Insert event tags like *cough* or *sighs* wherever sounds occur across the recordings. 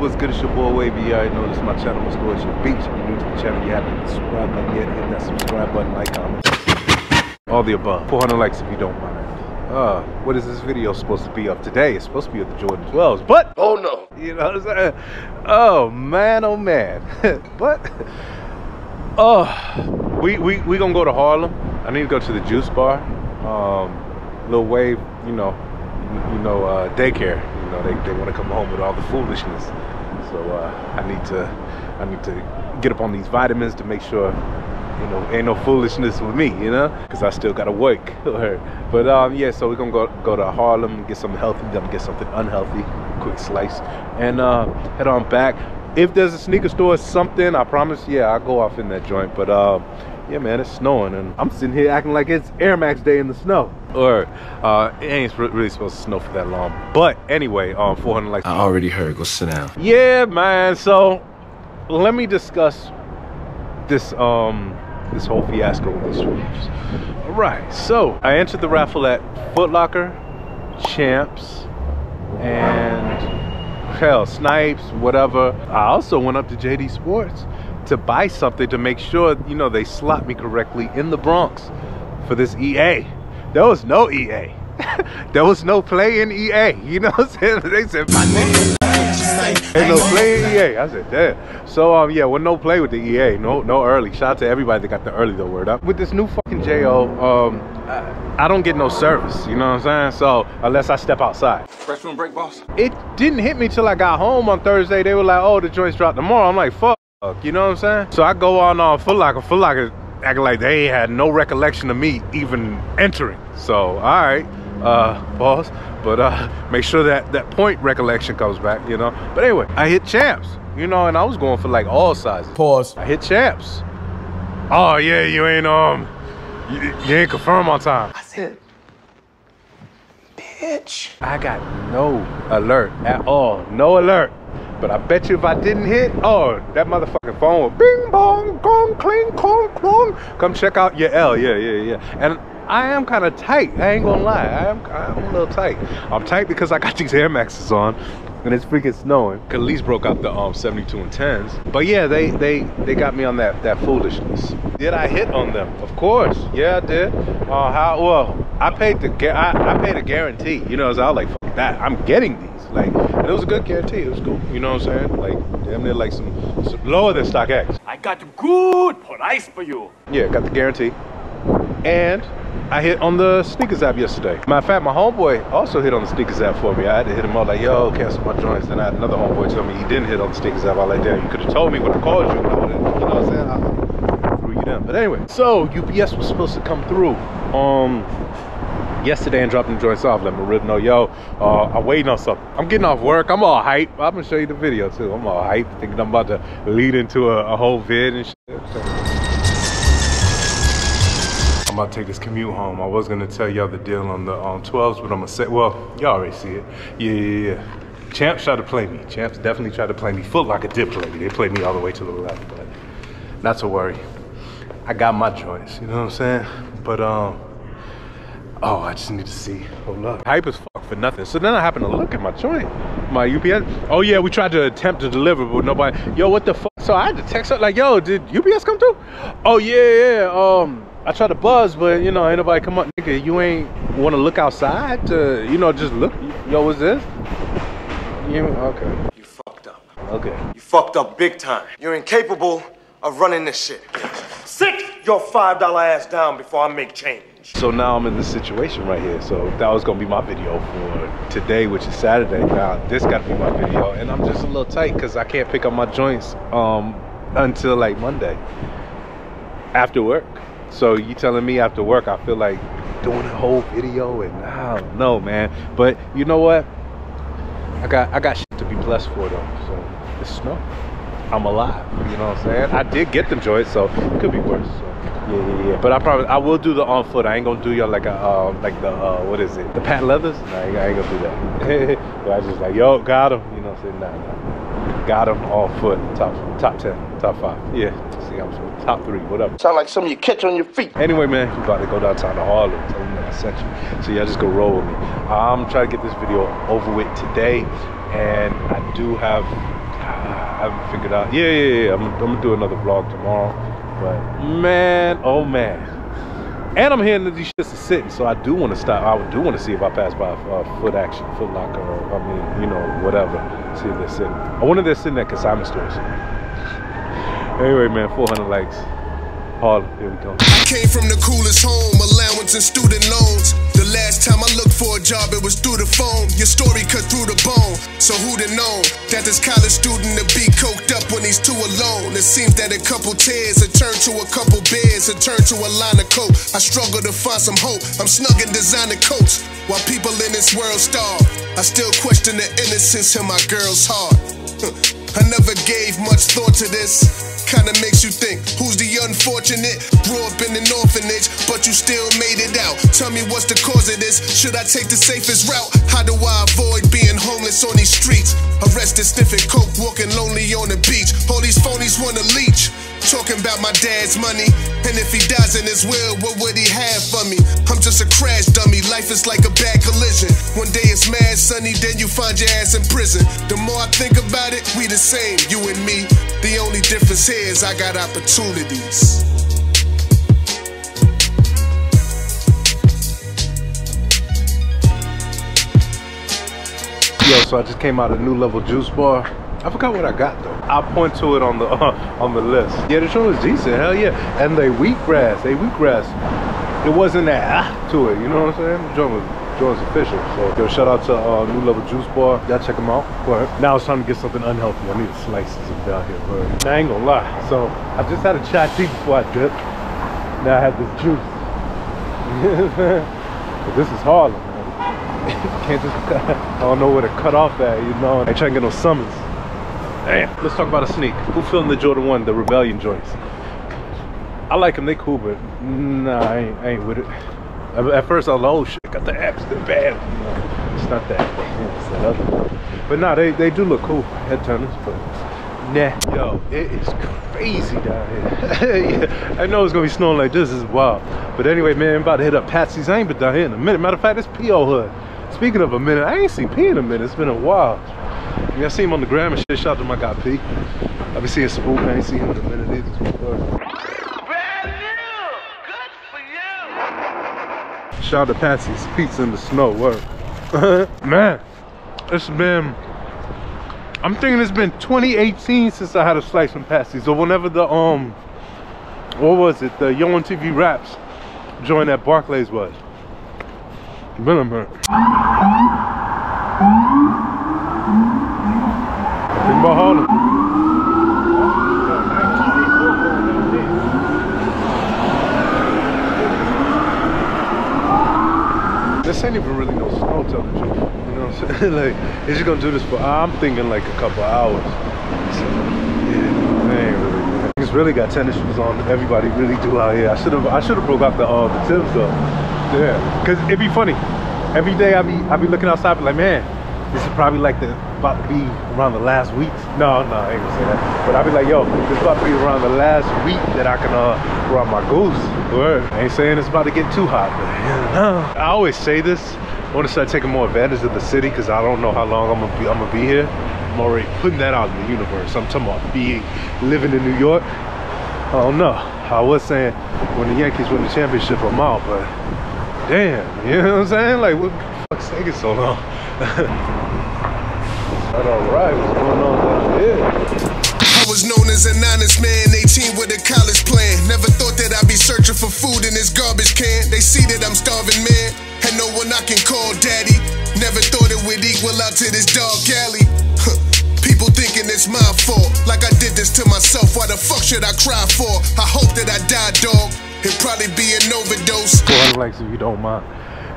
what's good? It's your boy Wavy. You already know this is my channel, my story, your beach. If you're new to the channel, you haven't hit the subscribe button yet, hit that subscribe button, like, comment. All the above. 400 likes if you don't mind. Uh, what is this video supposed to be of today? It's supposed to be of the Jordan 12s, but Oh no. you know what I'm saying? Oh man, oh man. *laughs* but oh we, we we gonna go to Harlem. I need to go to the juice bar. Um Lil Wave, you know, you, you know, uh, daycare. Know, they, they wanna come home with all the foolishness. So uh, I need to I need to get up on these vitamins to make sure you know, ain't no foolishness with me, you know, because I still gotta work. *laughs* but um, yeah, so we're gonna go go to Harlem, get something healthy, then get something unhealthy, quick slice, and uh, head on back. If there's a sneaker store or something, I promise, yeah, I'll go off in that joint. But uh, yeah, man, it's snowing, and I'm sitting here acting like it's Air Max Day in the snow. Or uh, it ain't really supposed to snow for that long. But anyway, um, 400 likes. I already heard. Go sit down. Yeah, man. So let me discuss this um this whole fiasco with the sweeps. All right, so I entered the raffle at Foot Locker, Champs, and hell, Snipes, whatever. I also went up to JD Sports to buy something to make sure you know they slot me correctly in the Bronx for this EA. There was no EA. *laughs* there was no play in EA. You know what I'm saying? *laughs* They said Ain't no play in EA. I said, damn. So um yeah, well no play with the EA. No no early. Shout out to everybody that got the early though word up. With this new fucking JO, um I, I don't get no service, you know what I'm saying? So unless I step outside. Restroom break, boss. It didn't hit me till I got home on Thursday. They were like, oh the joints drop tomorrow. I'm like, fuck, you know what I'm saying? So I go on uh, Foot Locker, Foot Locker acting like they had no recollection of me even entering. So all right uh, boss. But uh, make sure that that point recollection comes back, you know. But anyway, I hit champs, you know, and I was going for like all sizes. Pause. I hit champs. Oh yeah, you ain't um, you, you ain't confirmed on time. I said, bitch. I got no alert at all, no alert. But I bet you if I didn't hit, oh, that motherfucking phone would bing bong gong cling clong clong. Come check out your L, yeah, yeah, yeah. And I am kind of tight. I ain't gonna lie. I am, I'm a little tight. I'm tight because I got *laughs* these Air Maxes on and it's freaking snowing. Khalise broke out the um 72 and 10s. But yeah, they they they got me on that that foolishness. Did I hit on them? Of course. Yeah, I did. Uh, how? Well, I paid the I, I paid a guarantee. You know, so I was like, fuck that. I'm getting these. Like, and it was a good guarantee. It was cool. You know what I'm saying? Like, damn near like some, some lower than StockX. I got good price for you. Yeah, got the guarantee. And I hit on the sneakers app yesterday. Matter of fact, my homeboy also hit on the sneakers app for me. I had to hit him up like, yo, cancel my joints. Then I had another homeboy tell me he didn't hit on the sneakers app. I was like, damn, you could have told me when I called you. You know what I'm saying? I threw you down. But anyway, so UPS was supposed to come through um yesterday and dropping the joints off. Let Marib know, yo, uh, I'm waiting on something. I'm getting off work. I'm all hype. I'm gonna show you the video too. I'm all hype, thinking I'm about to lead into a, a whole vid and shit. About to take this commute home. I was gonna tell y'all the deal on the um, 12s, but I'm gonna say, well, y'all already see it. Yeah, yeah, yeah. Champs tried to play me. Champs definitely tried to play me. Foot Locker did play me. They played me all the way to the left, but not to worry. I got my joints, you know what I'm saying? But um, oh, I just need to see. Hold up. Hype as fuck for nothing. So then I happen to look at my joint, my UPS. Oh yeah, we tried to attempt to deliver, but nobody. Yo, what the fuck? So I had to text her like, yo, did UPS come through? Oh yeah, yeah. Um, I tried to buzz, but you know, ain't nobody come up. Nigga, you ain't want to look outside to, you know, just look. Yo, what's this? You, okay. You fucked up. Okay. You fucked up big time. You're incapable of running this shit. Sit your five dollar ass down before I make change. So now I'm in this situation right here. So that was gonna be my video for today, which is Saturday. Now this gotta be my video, and I'm just a little tight because I can't pick up my joints um, until like Monday after work. So you telling me after work, I feel like doing a whole video, and I don't know, man. But you know what? I got I got shit to be blessed for though. So it's snow. I'm alive. You know what I'm saying? I did get them joints, so it could be worse. So. Yeah, yeah, yeah. But I probably I will do the on foot. I ain't gonna do y'all like a uh, like the uh, what is it? The patent leathers? Nah, I ain't, gonna do that. *laughs* but I just like yo, got him. You know what I'm saying? Nah, nah. Got him on foot. Top top ten, top five. Yeah. See, I'm sorry. top three. Whatever. Sound like something you catch on your feet. Anyway, man, we about to go downtown to Harlem. Tell them that I sent you. So y'all just go roll with me. I'm trying to get this video over with today, and I do have I haven't figured out. Yeah, yeah, yeah. I'm, I'm gonna do another vlog tomorrow. But man, oh man. And I'm hearing that these shits are sitting, so I do want to stop. I do want to see if I pass by uh, Foot Action, Foot Locker, or I mean, you know, whatever. See if they're sitting. I wonder if they're sitting at consignment stores. Anyway, man, 400 likes. Harlem, here we go. I came from the coolest home, allowance and student loans. The last time I looked for a job, it was through the phone. Your story cut through the bone. So who'd have known that this college student to be coked up when he's too alone? It seems that a couple tears have turned to a couple beers, have turned to a line of coke. I struggle to find some hope. I'm snug in designer coats while people in this world starve. I still question the innocence in my girl's heart. *laughs* I never gave much thought to this. Kinda makes you think, who's the unfortunate? Grew up in an orphanage, but you still made it out. Tell me what's the cause of this? Should I take the safest route? How do I avoid being homeless on these streets? Arrested, sniffing coke, walking lonely on the beach. All these phonies wanna leech. Talking about my dad's money. And if he dies in his will, what would he have for me? I'm just a crash dummy. Life is like a bad collision. One day it's mad sunny, then you find your ass in prison. The more I think about it, we the same, you and me. The only difference here is I got opportunities. Yo, so I just came out of New Level Juice Bar. I forgot what I got though. I'll point to it on the uh, on the list. Yeah, the show was decent. Hell yeah, and they wheatgrass, they wheatgrass. It wasn't that ah, to it. You know what I'm saying? The joint was joint's official. So yo, shout out to uh, New Level Juice Bar. Y'all check them out. But now it's time to get something unhealthy. I need slices of down here. But I ain't gonna lie. So I just had a chai tea before I dip. Now I have this juice. *laughs* but this is Harlem. man. *laughs* Can't just, *laughs* I don't know where to cut off at, you know. I ain't trying to get no summons. Damn. Let's talk about a sneak. Who filmed the Jordan 1, the Rebellion joints? I like them, they cool, but nah, I ain't, I ain't with it. At, first I was like, oh shit, got the apps, they're bad. No, it's not that. It's that other. But nah, they, they do look cool, head turners, but nah. Yo, it is crazy down here. *laughs* I know it's gonna be snowing like this, this is wild. But anyway, man, I'm about to hit up Patsy's. I ain't been down here in a minute. Matter of fact, it's P.O. Hood. Speaking of a minute, I ain't seen P in a minute. It's been a while. Yeah, I see him on the gram and shit. Shout out to my guy P. I been seeing some Spook. I ain't seen him in a minute either. Shout out to Patsy's Pizza in the snow. Work. *laughs* Man, it's been. I'm thinking it's been 2018 since I had a slice from Patsy's. Or whenever the um, what was it? The Yo MTV Raps joint at Barclays was. Been a minute. This ain't even really no snow, tell the truth. You know what I'm saying? *laughs* like, it's just gonna do this for, I'm thinking like a couple hours. So, yeah, really, man. Niggas really got tennis shoes on. Everybody really do out here. I should have, I should have broke out the, uh, the tips though. Yeah, cause it'd be funny. Every day I be, I be looking outside, be like, man, this is probably like the about to be around the last week. No, no, I ain't gonna say that. But I'll be like, yo, this is about to be around the last week that I can uh run my goose. Word. I ain't saying it's about to get too hot, but yeah. I always say this. I want to start taking more advantage of the city because I don't know how long I'm gonna be I'm gonna be here. I'm already putting that out in the universe. I'm talking about being living in New York. I don't know. I was saying when the Yankees win the championship, I'm out, but damn, you know what I'm saying? Like, what the fuck's taking so long? I was known as an honest man, 18 with a college plan. Never thought that I'd be searching for food in this garbage can. They see that I'm starving, man. Had no one I can call daddy. Never thought it would equal out to this dog alley. People thinking it's my fault. Like I did this to myself. Why the fuck should I cry for? I hope that I die, dog. It'd probably be an overdose. 400 likes if you don't mind.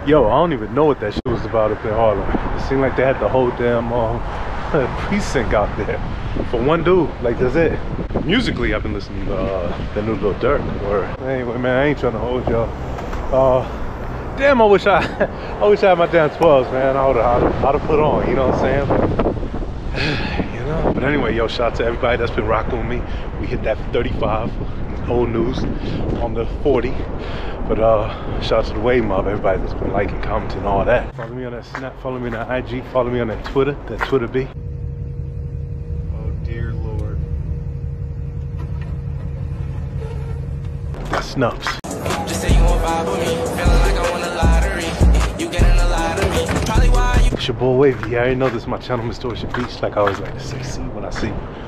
Yo, I don't even know what that shit was about up in Harlem. Seemed like they had the whole damn um, *laughs* precinct out there for one dude. Like that's it. Musically, I've been listening to uh, the new Lil Durk. Or anyway, man, I ain't trying to hold y'all. Uh, damn, I wish I, *laughs* I wish I had my damn 12s, man. I would have, I'd have put on. You know what I'm saying? *sighs* you know. But anyway, yo, shout out to everybody that's been rocking with me. We hit that 35 old news on the 40 but uh, shout out to the Wave Mob, everybody that's been liking, commenting, all that. Follow me on that Snap, follow me on that IG, follow me on that Twitter, that Twitter B. Oh dear lord. That Snupps. Just say you want vibe me, feeling like I won a lottery. You getting a lottery, probably why you... It's your boy Wavy, I already know this is my channel, Mister Orchard Beach, like I always like to say, see when I see you.